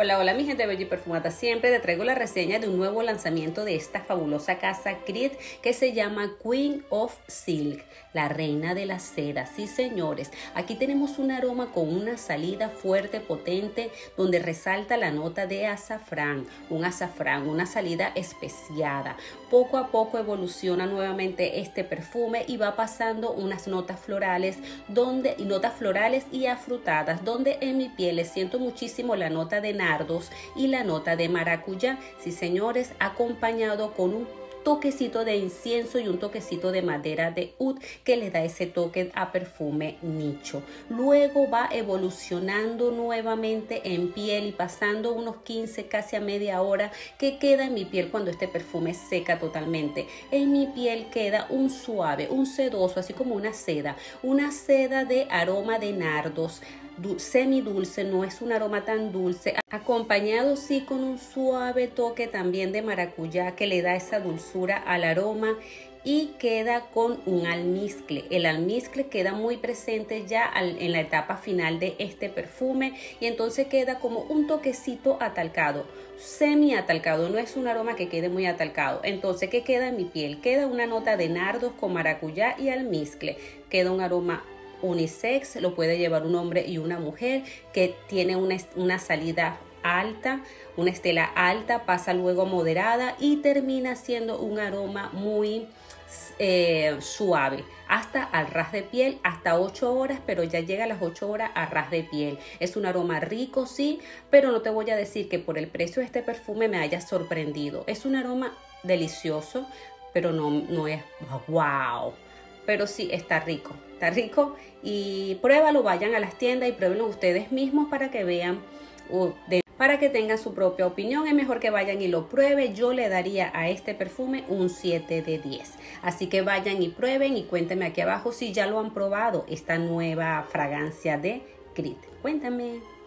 Hola, hola mi gente bella y perfumada. Siempre te traigo la reseña de un nuevo lanzamiento de esta fabulosa casa Creed que se llama Queen of Silk, la reina de la seda. Sí, señores, aquí tenemos un aroma con una salida fuerte, potente, donde resalta la nota de azafrán, un azafrán, una salida especiada. Poco a poco evoluciona nuevamente este perfume y va pasando unas notas florales, donde notas florales y afrutadas, donde en mi piel le siento muchísimo la nota de nada y la nota de maracuyá. Sí, señores, acompañado con un toquecito de incienso y un toquecito de madera de oud que le da ese toque a perfume nicho. Luego va evolucionando nuevamente en piel y pasando unos 15 casi a media hora que queda en mi piel cuando este perfume seca totalmente. En mi piel queda un suave, un sedoso, así como una seda, una seda de aroma de nardos semi dulce, no es un aroma tan dulce, acompañado sí con un suave toque también de maracuyá que le da esa dulzura al aroma y queda con un almizcle. El almizcle queda muy presente ya en la etapa final de este perfume y entonces queda como un toquecito atalcado, semi atalcado, no es un aroma que quede muy atalcado. Entonces, ¿qué queda en mi piel? Queda una nota de nardos con maracuyá y almizcle. Queda un aroma unisex, lo puede llevar un hombre y una mujer que tiene una, una salida alta, una estela alta, pasa luego moderada y termina siendo un aroma muy eh, suave hasta al ras de piel, hasta 8 horas, pero ya llega a las 8 horas a ras de piel. Es un aroma rico, sí, pero no te voy a decir que por el precio de este perfume me haya sorprendido. Es un aroma delicioso, pero no, no es wow pero sí está rico, está rico y pruébalo, vayan a las tiendas y pruébenlo ustedes mismos para que vean, para que tengan su propia opinión. Es mejor que vayan y lo prueben. Yo le daría a este perfume un 7 de 10. Así que vayan y prueben y cuéntenme aquí abajo si ya lo han probado, esta nueva fragancia de Crit. Cuéntame.